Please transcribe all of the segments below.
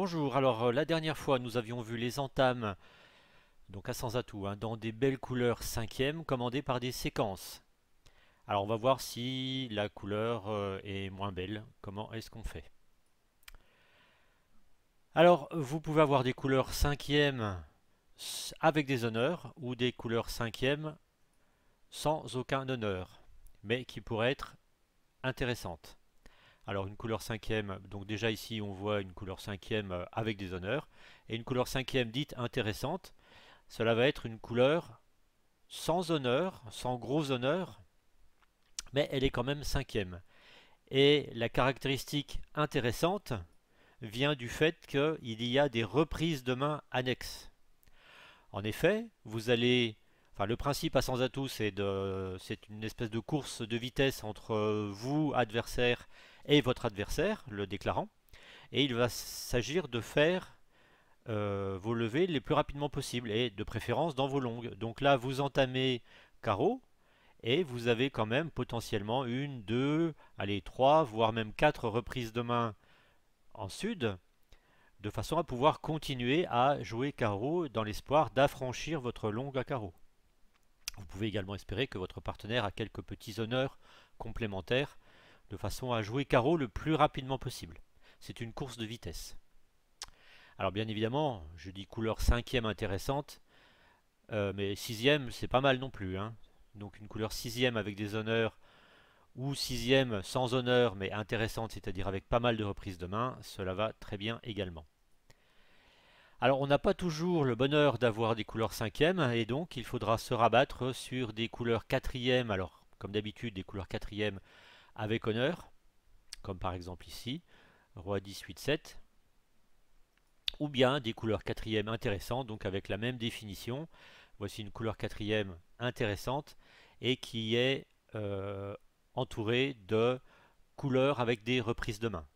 Bonjour, alors euh, la dernière fois nous avions vu les entames, donc à sans atout, hein, dans des belles couleurs cinquièmes commandées par des séquences. Alors on va voir si la couleur euh, est moins belle, comment est-ce qu'on fait? Alors vous pouvez avoir des couleurs cinquièmes avec des honneurs ou des couleurs cinquièmes sans aucun honneur, mais qui pourraient être intéressantes. Alors une couleur cinquième, donc déjà ici on voit une couleur cinquième euh, avec des honneurs, et une couleur cinquième dite intéressante, cela va être une couleur sans honneur, sans gros honneur, mais elle est quand même cinquième. Et la caractéristique intéressante vient du fait qu'il y a des reprises de main annexes. En effet, vous allez Enfin, le principe à sans atout, c'est une espèce de course de vitesse entre vous, adversaire, et votre adversaire, le déclarant. Et il va s'agir de faire euh, vos levées les plus rapidement possible, et de préférence dans vos longues. Donc là, vous entamez carreau, et vous avez quand même potentiellement une, deux, allez, trois, voire même quatre reprises de main en sud, de façon à pouvoir continuer à jouer carreau dans l'espoir d'affranchir votre longue à carreau. Vous pouvez également espérer que votre partenaire a quelques petits honneurs complémentaires de façon à jouer carreau le plus rapidement possible. C'est une course de vitesse. Alors bien évidemment, je dis couleur cinquième intéressante, euh, mais sixième c'est pas mal non plus. Hein. Donc une couleur sixième avec des honneurs ou sixième sans honneur mais intéressante, c'est-à-dire avec pas mal de reprises de main, cela va très bien également. Alors on n'a pas toujours le bonheur d'avoir des couleurs cinquièmes et donc il faudra se rabattre sur des couleurs quatrièmes, alors comme d'habitude des couleurs quatrièmes avec honneur, comme par exemple ici, roi 10, 8, 7, ou bien des couleurs quatrièmes intéressantes, donc avec la même définition. Voici une couleur quatrième intéressante et qui est euh, entourée de couleurs avec des reprises de main.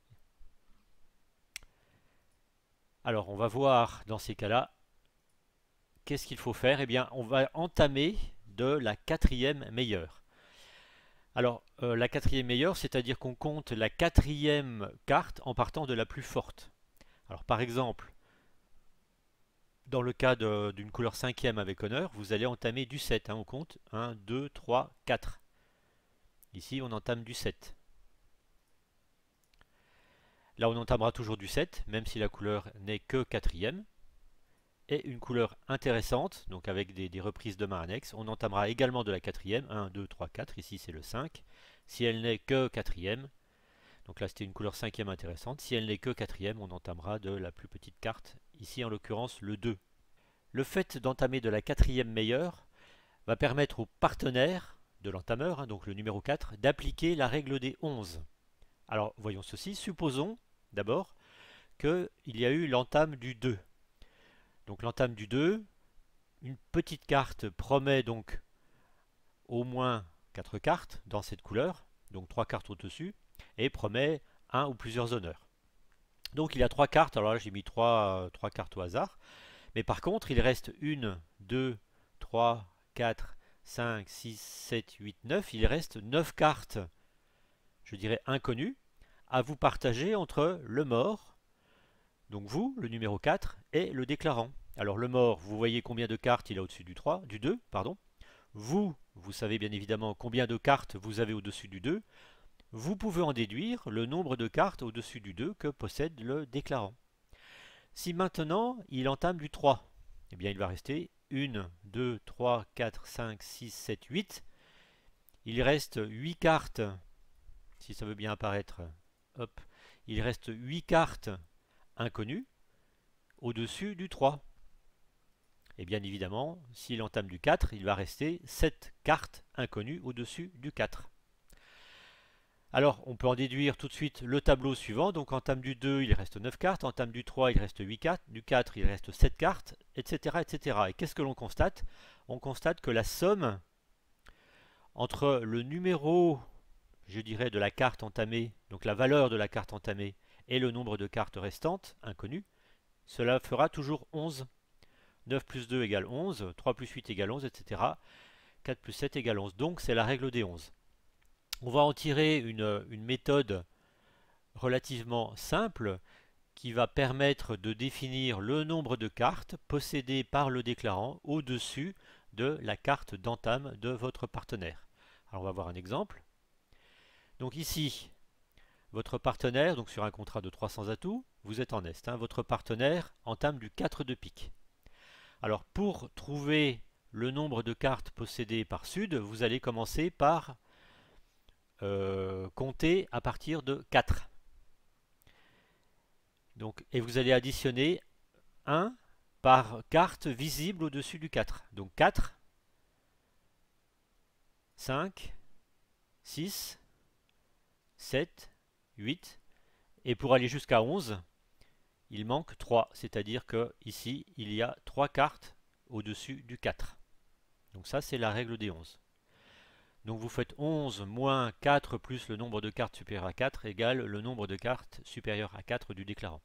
Alors, on va voir dans ces cas-là, qu'est-ce qu'il faut faire? Eh bien, on va entamer de la quatrième meilleure. Alors, euh, la quatrième meilleure, c'est-à-dire qu'on compte la quatrième carte en partant de la plus forte. Alors, par exemple, dans le cas d'une couleur cinquième avec honneur, vous allez entamer du 7. Hein, on compte 1, 2, 3, 4. Ici, on entame du 7. Là, on entamera toujours du 7, même si la couleur n'est que quatrième. Et une couleur intéressante, donc avec des, reprises de main annexes, on entamera également de la quatrième, 1, 2, 3, 4, ici c'est le 5. Si elle n'est que quatrième, donc là c'était une couleur cinquième intéressante, si elle n'est que quatrième, on entamera de la plus petite carte, ici en l'occurrence le 2. Le fait d'entamer de la quatrième meilleure va permettre au partenaire de l'entameur, hein, donc le numéro 4, d'appliquer la règle des 11. Alors voyons ceci, supposons d'abord qu'il y a eu l'entame du 2. Donc l'entame du 2, une petite carte promet donc au moins 4 cartes dans cette couleur, donc 3 cartes au-dessus, et promet un ou plusieurs honneurs. Donc il a 3 cartes, alors là j'ai mis 3, 3 cartes au hasard, mais par contre il reste 1, 2, 3, 4, 5, 6, 7, 8, 9, il reste 9 cartes, je dirais inconnues, à vous partager entre le mort, donc vous, le numéro 4, et le déclarant. Alors le mort, vous voyez combien de cartes il a au-dessus du 3, du 2, pardon. Vous, vous savez bien évidemment combien de cartes vous avez au-dessus du 2. Vous pouvez en déduire le nombre de cartes au-dessus du 2 que possède le déclarant. Si maintenant il entame du 3, eh bien il va rester 1, 2, 3, 4, 5, 6, 7, 8. Il reste 8 cartes, si ça veut bien apparaître hop, il reste 8 cartes inconnues au-dessus du 3. Et bien évidemment, s'il entame du 4, il va rester 7 cartes inconnues au-dessus du 4. Alors, on peut en déduire tout de suite le tableau suivant. Donc, entame du 2, il reste 9 cartes. Entame du 3, il reste 8 cartes. Du 4, il reste 7 cartes, etc. etc. Et qu'est-ce que l'on constate? On constate que la somme entre le numéro je dirais, de la carte entamée, donc la valeur de la carte entamée, et le nombre de cartes restantes, inconnues, cela fera toujours 11. 9 plus 2 égale 11, 3 plus 8 égale 11, etc. 4 plus 7 égale 11. Donc c'est la règle des 11. On va en tirer une, une méthode relativement simple qui va permettre de définir le nombre de cartes possédées par le déclarant au-dessus de la carte d'entame de votre partenaire. Alors on va voir un exemple. Donc ici, votre partenaire, donc sur un contrat de 300 atouts, vous êtes en Est, hein, votre partenaire entame du 4 de pique. Alors pour trouver le nombre de cartes possédées par Sud, vous allez commencer par euh, compter à partir de 4. Donc, et vous allez additionner 1 par carte visible au-dessus du 4. Donc 4, 5, 6, 7, 8. Et pour aller jusqu'à 11, il manque 3. C'est-à-dire que ici, il y a 3 cartes au-dessus du 4. Donc ça, c'est la règle des 11. Donc vous faites 11 moins 4 plus le nombre de cartes supérieur à 4 égale le nombre de cartes supérieur à 4 du déclarant.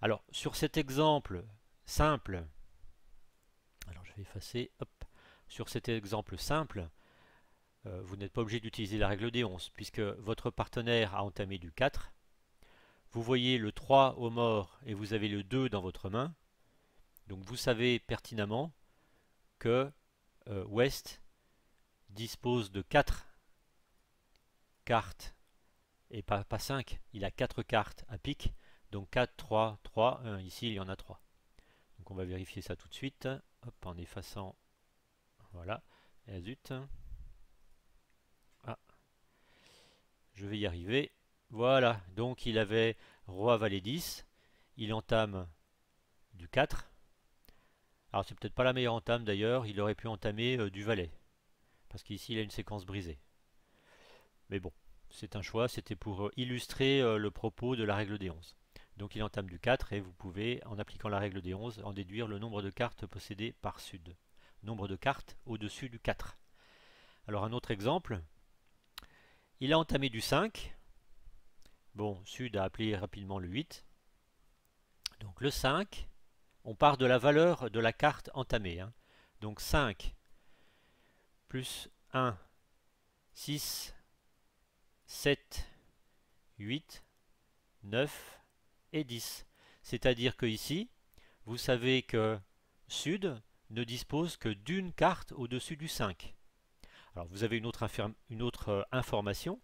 Alors sur cet exemple simple, alors je vais effacer, hop, sur cet exemple simple, vous n'êtes pas obligé d'utiliser la règle des 11 puisque votre partenaire a entamé du 4. Vous voyez le 3 au mort et vous avez le 2 dans votre main. Donc vous savez pertinemment que euh, West dispose de 4 cartes et pas, pas 5, il a 4 cartes à pique, donc 4, 3, 3, 1, ici il y en a 3. Donc on va vérifier ça tout de suite, hop, en effaçant, voilà, et zut, je vais y arriver, voilà, donc il avait roi, valet 10, il entame du 4, alors c'est peut-être pas la meilleure entame d'ailleurs, il aurait pu entamer euh, du valet. Parce qu'ici il a une séquence brisée. Mais bon, c'est un choix, c'était pour euh, illustrer euh, le propos de la règle des 11. Donc il entame du 4 et vous pouvez, en appliquant la règle des 11, en déduire le nombre de cartes possédées par Sud. Nombre de cartes au-dessus du 4. Alors un autre exemple, il a entamé du 5. Bon, Sud a appelé rapidement le 8. Donc le 5, on part de la valeur de la carte entamée. Hein. Donc 5 plus 1, 6, 7, 8, 9 et 10. C'est-à-dire que ici, vous savez que Sud ne dispose que d'une carte au-dessus du 5. Alors vous avez une autre, euh, information,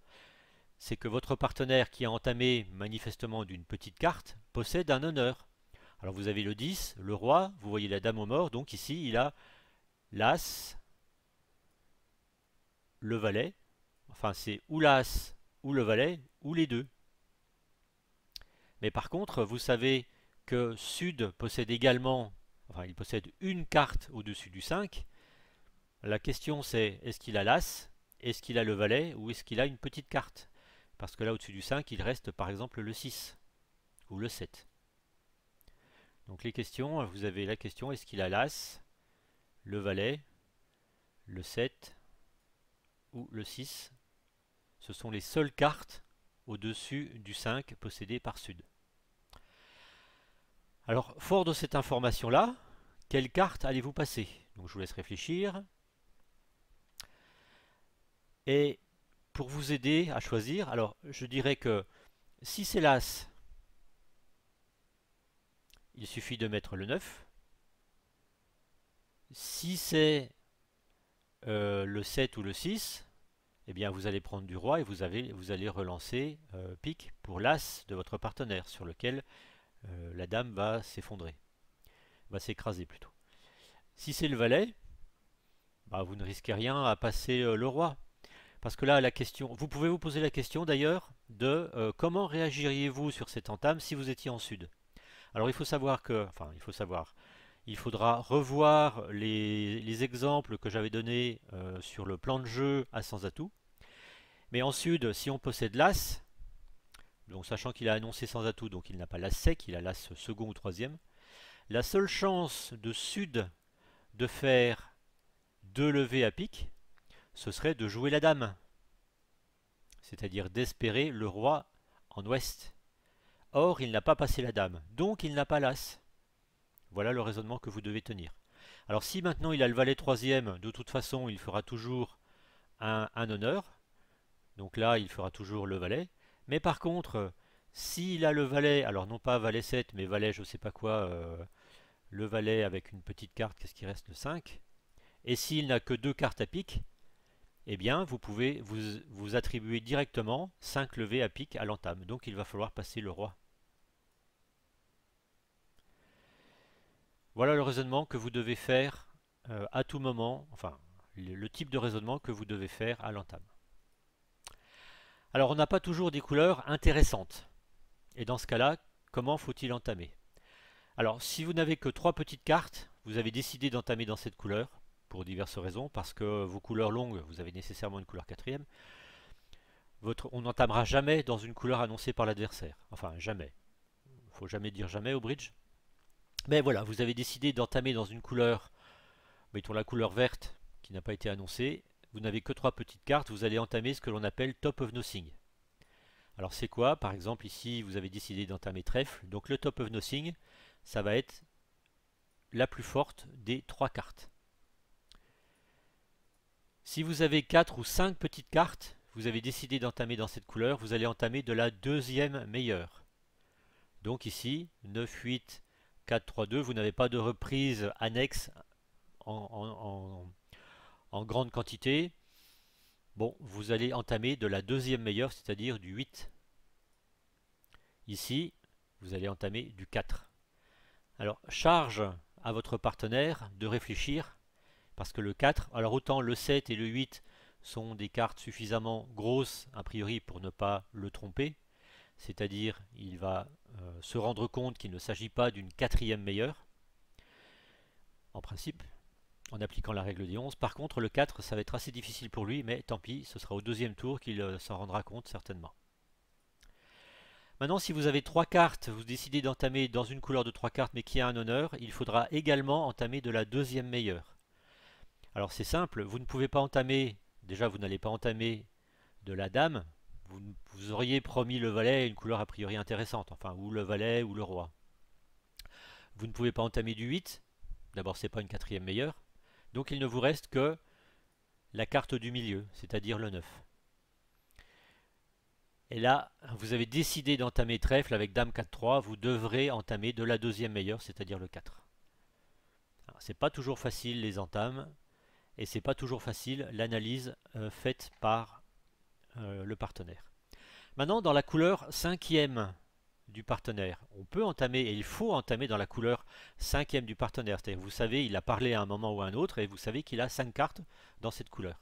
c'est que votre partenaire qui a entamé manifestement d'une petite carte possède un honneur. Alors vous avez le 10, le roi, vous voyez la dame au mort, donc ici il a l'as, le valet, enfin c'est ou l'as ou le valet, ou les deux. Mais par contre, vous savez que Sud possède également, enfin il possède une carte au-dessus du 5. La question c'est, est-ce qu'il a l'as, est-ce qu'il a le valet, ou est-ce qu'il a une petite carte? Parce que là au-dessus du 5, il reste par exemple le 6, ou le 7. Donc les questions, vous avez la question est-ce qu'il a l'As, le Valet, le 7 ou le 6 Ce sont les seules cartes au-dessus du 5 possédées par Sud. Alors, fort de cette information-là, quelle carte allez-vous passer? Donc je vous laisse réfléchir. Et pour vous aider à choisir, alors je dirais que si c'est l'As, il suffit de mettre le 9. Si c'est euh, le 7 ou le 6, eh bien vous allez prendre du roi et vous, avez, vous allez relancer euh, pique pour l'as de votre partenaire sur lequel euh, la dame va s'effondrer, va s'écraser plutôt. Si c'est le valet, bah, vous ne risquez rien à passer le roi. Parce que là, la question, vous pouvez vous poser la question d'ailleurs de comment réagiriez-vous sur cette entame si vous étiez en sud? Alors il faut savoir que, enfin il faut savoir, il faudra revoir les, exemples que j'avais donnés euh, sur le plan de jeu à sans atout. Mais en sud, si on possède l'As, donc sachant qu'il a annoncé sans atout, donc il n'a pas l'As sec, il a l'As second ou troisième, la seule chance de sud de faire deux levées à pique, ce serait de jouer la dame. C'est-à-dire d'espérer le roi en ouest. Or, il n'a pas passé la dame, donc il n'a pas l'as. Voilà le raisonnement que vous devez tenir. Alors si maintenant il a le valet troisième, de toute façon il fera toujours un, honneur. Donc là il fera toujours le valet. Mais par contre, S'il a le valet, alors non pas valet 7, mais valet je sais pas quoi, euh, le valet avec une petite carte, qu'est-ce qui reste? Le 5. Et s'il n'a que deux cartes à pique, eh bien vous pouvez vous, attribuer directement 5 levées à pique à l'entame. Donc il va falloir passer le roi. Voilà le raisonnement que vous devez faire euh, à tout moment, enfin le, type de raisonnement que vous devez faire à l'entame. Alors on n'a pas toujours des couleurs intéressantes. Et dans ce cas-là, comment faut-il entamer? Alors si vous n'avez que trois petites cartes, vous avez décidé d'entamer dans cette couleur, pour diverses raisons, parce que vos couleurs longues, vous avez nécessairement une couleur quatrième. Votre, on n'entamera jamais dans une couleur annoncée par l'adversaire. Enfin, jamais. Faut jamais dire jamais au bridge. Mais voilà, vous avez décidé d'entamer dans une couleur, mettons la couleur verte, qui n'a pas été annoncée. Vous n'avez que trois petites cartes, vous allez entamer ce que l'on appelle Top of Nothing. Alors c'est quoi? Par exemple ici vous avez décidé d'entamer trèfle, donc le Top of Nothing, ça va être la plus forte des trois cartes. Si vous avez quatre ou cinq petites cartes, vous avez décidé d'entamer dans cette couleur, vous allez entamer de la deuxième meilleure. Donc ici, 9, 8, 4, 3, 2, vous n'avez pas de reprise annexe en, grande quantité. Bon, vous allez entamer de la deuxième meilleure, c'est-à-dire du 8. Ici, vous allez entamer du 4. Alors, charge à votre partenaire de réfléchir, parce que le 4, alors autant le 7 et le 8 sont des cartes suffisamment grosses, a priori, pour ne pas le tromper, c'est-à-dire il va euh, se rendre compte qu'il ne s'agit pas d'une quatrième meilleure, en principe, en appliquant la règle des 11. Par contre, le 4, ça va être assez difficile pour lui, mais tant pis, ce sera au deuxième tour qu'il euh, s'en rendra compte certainement. Maintenant, si vous avez trois cartes, vous décidez d'entamer dans une couleur de trois cartes, mais qui a un honneur, il faudra également entamer de la deuxième meilleure. Alors c'est simple, vous ne pouvez pas entamer, déjà vous n'allez pas entamer de la dame, vous, auriez promis le valet une couleur a priori intéressante, enfin, ou le valet ou le roi. Vous ne pouvez pas entamer du 8, d'abord c'est pas une quatrième meilleure, donc il ne vous reste que la carte du milieu, c'est-à-dire le 9. Et là, vous avez décidé d'entamer trèfle avec Dame 4-3, vous devrez entamer de la deuxième meilleure, c'est-à-dire le 4. C'est pas toujours facile les entames, et c'est pas toujours facile l'analyse euh, faite par euh, le partenaire. Maintenant, dans la couleur cinquième du partenaire, on peut entamer, et il faut entamer dans la couleur cinquième du partenaire. C'est-à-dire, vous savez, il a parlé à un moment ou à un autre, et vous savez qu'il a cinq cartes dans cette couleur.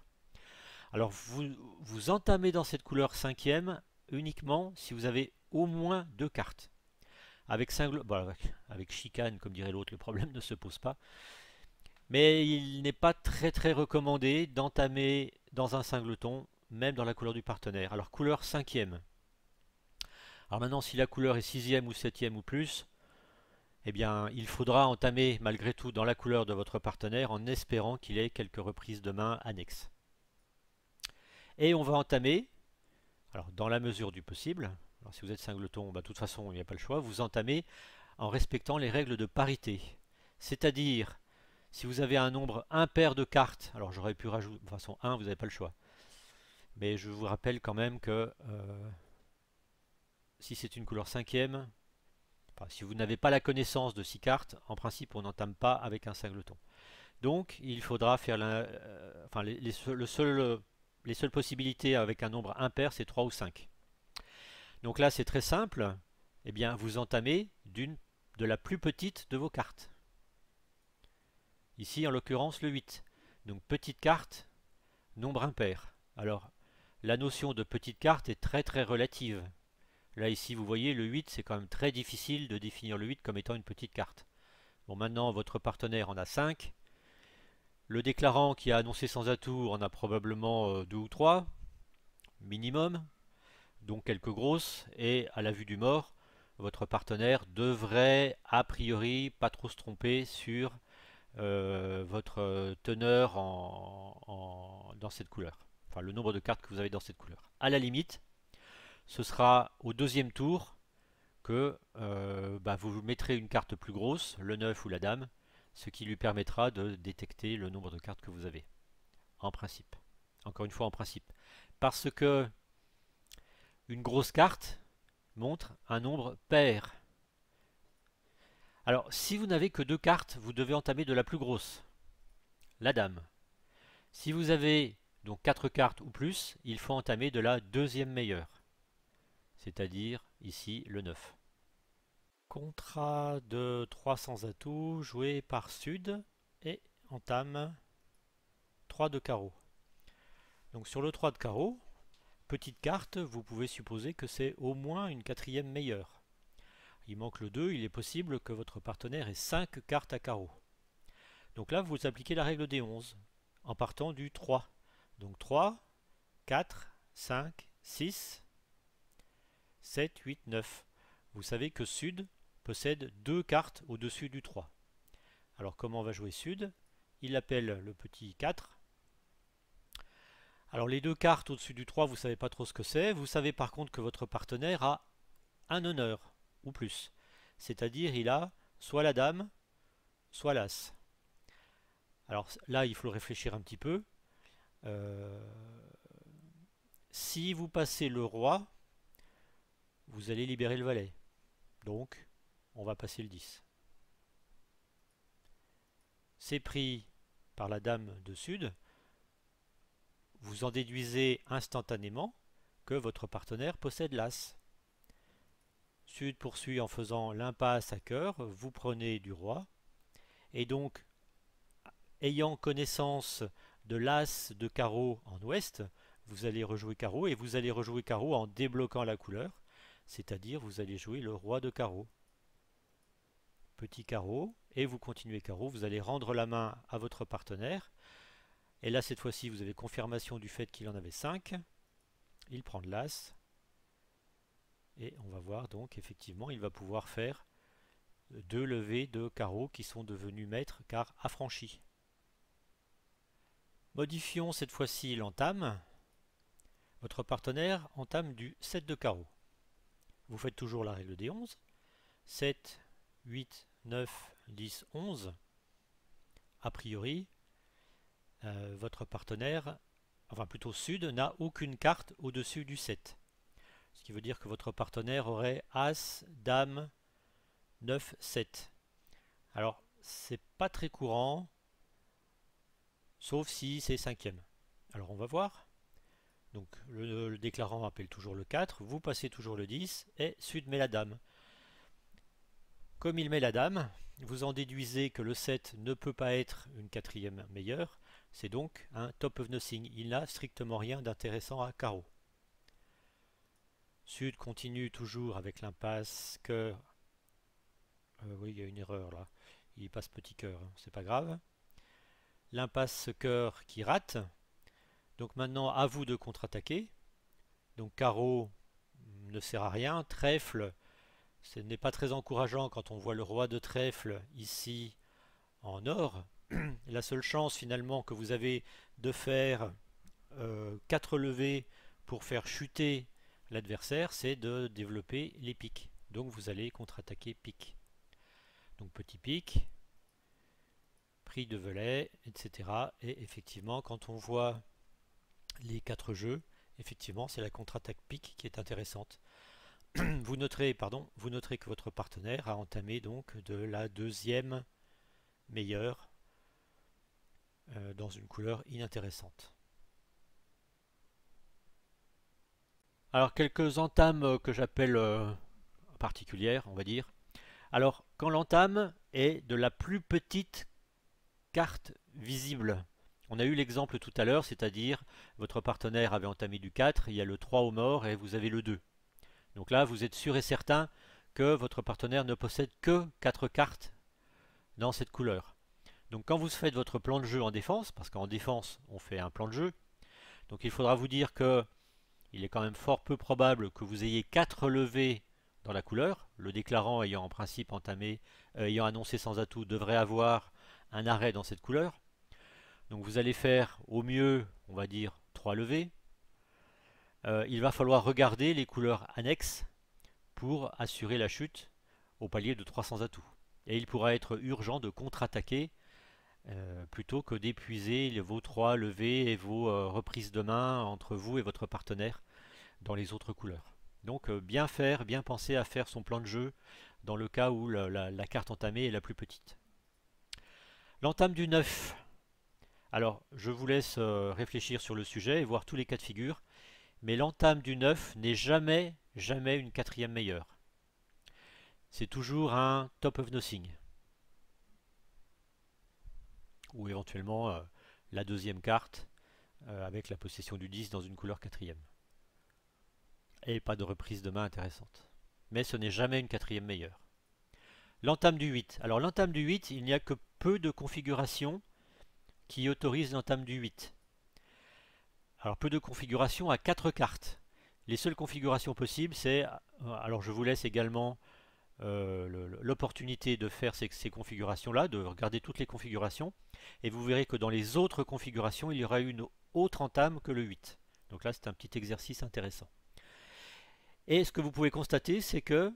Alors, vous, vous entamez dans cette couleur cinquième uniquement si vous avez au moins deux cartes. Avec, avec chicane, comme dirait l'autre, le problème ne se pose pas. Mais il n'est pas très très recommandé d'entamer dans un singleton même dans la couleur du partenaire. Alors couleur cinquième. Alors maintenant si la couleur est sixième ou septième ou plus, eh bien il faudra entamer malgré tout dans la couleur de votre partenaire en espérant qu'il ait quelques reprises de main annexes. Et on va entamer, alors dans la mesure du possible, si vous êtes singleton, bah, de toute façon il n'y a pas le choix, vous entamez en respectant les règles de parité. C'est-à-dire, si vous avez un nombre impair de cartes, alors j'aurais pu rajouter, de toute façon 1, vous n'avez pas le choix. Mais je vous rappelle quand même que euh, si c'est une couleur cinquième, si vous n'avez pas la connaissance de 6 cartes, en principe on n'entame pas avec un singleton. Donc il faudra faire la, euh, enfin, les, le seul, les seules possibilités avec un nombre impair c'est 3 ou 5. Donc là c'est très simple, eh bien vous entamez de la plus petite de vos cartes. Ici en l'occurrence le 8. Donc petite carte, nombre impair. Alors la notion de petite carte est très très relative. Là ici vous voyez le 8 c'est quand même très difficile de définir le 8 comme étant une petite carte. Bon maintenant votre partenaire en a 5. Le déclarant qui a annoncé sans atout en a probablement 2 euh, ou 3 minimum, donc quelques grosses, et à la vue du mort, votre partenaire devrait a priori pas trop se tromper sur euh, votre teneur dans cette couleur enfin le nombre de cartes que vous avez dans cette couleur. À la limite, ce sera au deuxième tour que euh, bah, vous mettrez une carte plus grosse, le 9 ou la dame, ce qui lui permettra de détecter le nombre de cartes que vous avez. En principe. Encore une fois en principe. Parce que une grosse carte, montre un nombre pair. Alors, si vous n'avez que deux cartes, vous devez entamer de la plus grosse, la dame. Si vous avez donc quatre cartes ou plus, il faut entamer de la deuxième meilleure, c'est-à-dire ici le 9. Contrat de 300 atouts joué par Sud et entame 3 de carreau. Donc sur le 3 de carreau, petite carte, vous pouvez supposer que c'est au moins une quatrième meilleure. Il manque le 2, il est possible que votre partenaire ait 5 cartes à carreau. Donc là, vous appliquez la règle des 11 en partant du 3. Donc 3, 4, 5, 6, 7, 8, 9. Vous savez que Sud possède deux cartes au-dessus du 3. Alors comment on va jouer Sud? Il appelle le petit 4 alors les deux cartes au-dessus du 3, vous ne savez pas trop ce que c'est. Vous savez par contre que votre partenaire a un honneur, plus. C'est-à-dire il a soit la dame, soit l'as. Alors là, il faut réfléchir un petit peu. Euh, si vous passez le roi, vous allez libérer le valet. Donc, on va passer le 10. C'est pris par la dame de sud vous en déduisez instantanément que votre partenaire possède l'as. Sud poursuit en faisant l'impasse à cœur, vous prenez du roi, et donc, ayant connaissance de l'as de carreau en ouest, vous allez rejouer carreau, et vous allez rejouer carreau en débloquant la couleur, c'est-à-dire vous allez jouer le roi de carreau. Petit carreau, et vous continuez carreau, vous allez rendre la main à votre partenaire, et là, cette fois-ci, vous avez confirmation du fait qu'il en avait 5. Il prend de l'As. Et on va voir donc, effectivement, il va pouvoir faire deux levées de carreaux qui sont devenus maîtres car affranchis. Modifions cette fois-ci l'entame. Votre partenaire entame du 7 de carreau. Vous faites toujours la règle des 11. 7, 8, 9, 10, 11. A priori, euh, votre partenaire, enfin plutôt Sud, n'a aucune carte au-dessus du 7. Ce qui veut dire que votre partenaire aurait As, Dame, 9, 7. Alors, c'est pas très courant, sauf si c'est cinquième. Alors on va voir. Donc le, déclarant appelle toujours le 4, vous passez toujours le 10, et Sud met la Dame. Comme il met la Dame, vous en déduisez que le 7 ne peut pas être une quatrième meilleure, c'est donc un top of nothing. Il n'a strictement rien d'intéressant à carreau. Sud continue toujours avec l'impasse cœur. Euh, oui, il y a une erreur là. Il passe petit cœur, hein. c'est pas grave. L'impasse cœur qui rate. Donc maintenant, à vous de contre-attaquer. Donc carreau ne sert à rien. Trèfle, ce n'est pas très encourageant quand on voit le roi de trèfle ici en or. la seule chance finalement que vous avez de faire euh, 4 levées pour faire chuter l'adversaire, c'est de développer les pics. Donc vous allez contre-attaquer pic. Donc petit pic, prix de volet, etc. Et effectivement, quand on voit les 4 jeux, effectivement, c'est la contre-attaque pic qui est intéressante. vous noterez, pardon, vous noterez que votre partenaire a entamé donc de la deuxième meilleure euh, dans une couleur inintéressante. Alors quelques entames euh, que j'appelle euh, particulières, on va dire. Alors quand l'entame est de la plus petite carte visible, on a eu l'exemple tout à l'heure, c'est-à-dire votre partenaire avait entamé du 4, il y a le 3 au mort et vous avez le 2. Donc là, vous êtes sûr et certain que votre partenaire ne possède que 4 cartes dans cette couleur. Donc quand vous faites votre plan de jeu en défense, parce qu'en défense on fait un plan de jeu, donc il faudra vous dire que il est quand même fort peu probable que vous ayez 4 levées dans la couleur. Le déclarant ayant en principe entamé, euh, ayant annoncé sans atout, devrait avoir un arrêt dans cette couleur. Donc vous allez faire au mieux, on va dire, 3 levées. Euh, il va falloir regarder les couleurs annexes pour assurer la chute au palier de 300 atouts. Et il pourra être urgent de contre-attaquer euh, plutôt que d'épuiser vos trois levées et vos euh, reprises de main entre vous et votre partenaire dans les autres couleurs. Donc euh, bien faire, bien penser à faire son plan de jeu dans le cas où la, la carte entamée est la plus petite. L'entame du 9. Alors, je vous laisse réfléchir sur le sujet et voir tous les cas de figure. Mais l'entame du 9 n'est jamais, jamais une quatrième meilleure. C'est toujours un top of nothing. Ou éventuellement euh, la deuxième carte euh, avec la possession du 10 dans une couleur quatrième. Et pas de reprise de main intéressante. Mais ce n'est jamais une quatrième meilleure. L'entame du 8. Alors l'entame du 8, il n'y a que peu de configurations qui autorise l'entame du 8. Alors peu de configurations à 4 cartes. Les seules configurations possibles, c'est... Euh, alors je vous laisse également euh, l'opportunité de faire ces, configurations-là, de regarder toutes les configurations, et vous verrez que dans les autres configurations, il y aura une autre entame que le 8. Donc là, c'est un petit exercice intéressant. Et ce que vous pouvez constater, c'est que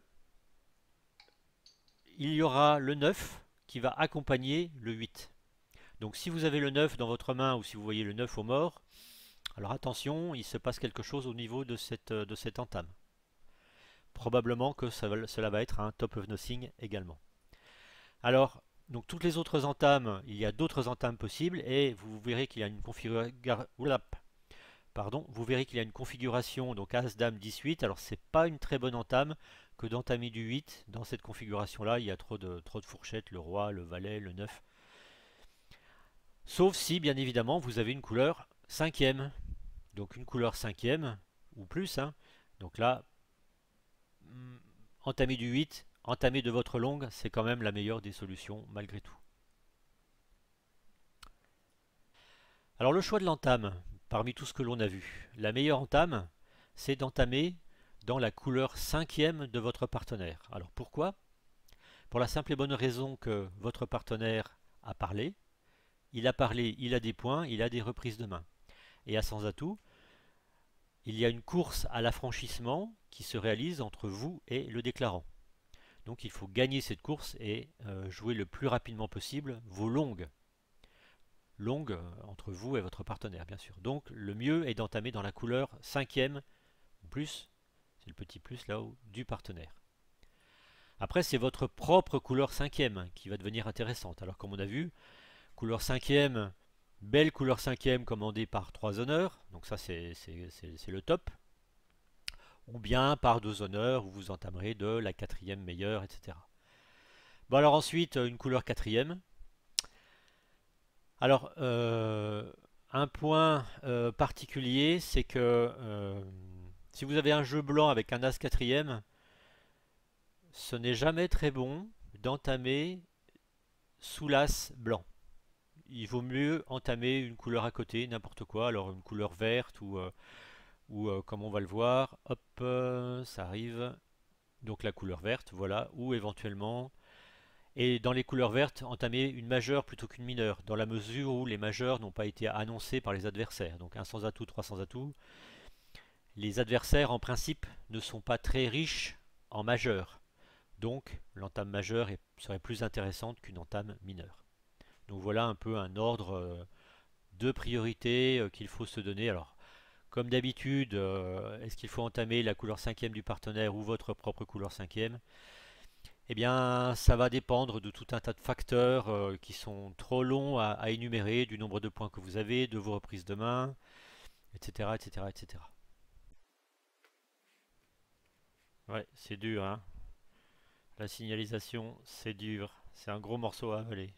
il y aura le 9 qui va accompagner le 8. Donc si vous avez le 9 dans votre main ou si vous voyez le 9 au mort, alors attention, il se passe quelque chose au niveau de cette, de cette entame. Probablement que cela va être un top of nothing également. Alors, donc toutes les autres entames, il y a d'autres entames possibles et vous verrez qu'il y a une configuration. Pardon, vous verrez qu'il y a une configuration donc As Dame 18. Alors c'est pas une très bonne entame que d'entamer du 8 dans cette configuration là. Il y a trop de trop de fourchettes, le roi, le valet, le 9. Sauf si, bien évidemment, vous avez une couleur cinquième. Donc une couleur cinquième, ou plus. Hein. Donc là, entamer du 8, entamer de votre longue, c'est quand même la meilleure des solutions, malgré tout. Alors le choix de l'entame, parmi tout ce que l'on a vu. La meilleure entame, c'est d'entamer dans la couleur cinquième de votre partenaire. Alors pourquoi? Pour la simple et bonne raison que votre partenaire a parlé, il a parlé, il a des points, il a des reprises de main. Et à sans atout, il y a une course à l'affranchissement qui se réalise entre vous et le déclarant. Donc il faut gagner cette course et euh, jouer le plus rapidement possible vos longues. Longues euh, entre vous et votre partenaire, bien sûr. Donc le mieux est d'entamer dans la couleur cinquième plus, c'est le petit plus là-haut, du partenaire. Après, c'est votre propre couleur cinquième qui va devenir intéressante. Alors comme on a vu, Couleur cinquième, belle couleur cinquième commandée par trois honneurs, donc ça c'est le top. Ou bien par deux honneurs, où vous entamerez de la quatrième meilleure, etc. Bon alors ensuite, une couleur quatrième. Alors, euh, un point euh, particulier, c'est que euh, si vous avez un jeu blanc avec un as quatrième, ce n'est jamais très bon d'entamer sous l'as blanc il vaut mieux entamer une couleur à côté, n'importe quoi, alors une couleur verte ou, ou euh, comme on va le voir, hop, euh, ça arrive, donc la couleur verte, voilà, ou éventuellement, et dans les couleurs vertes, entamer une majeure plutôt qu'une mineure, dans la mesure où les majeures n'ont pas été annoncées par les adversaires, donc un sans atout, trois sans atout. Les adversaires, en principe, ne sont pas très riches en majeur, donc l'entame majeure serait plus intéressante qu'une entame mineure. Donc voilà un peu un ordre euh, de priorité euh, qu'il faut se donner. Alors, comme d'habitude, euh, est-ce qu'il faut entamer la couleur cinquième du partenaire ou votre propre couleur cinquième? Eh bien, ça va dépendre de tout un tas de facteurs qui sont trop longs à, à, énumérer, du nombre de points que vous avez, de vos reprises de main, etc., etc., etc. Ouais, c'est dur, hein. La signalisation, c'est dur. C'est un gros morceau à avaler.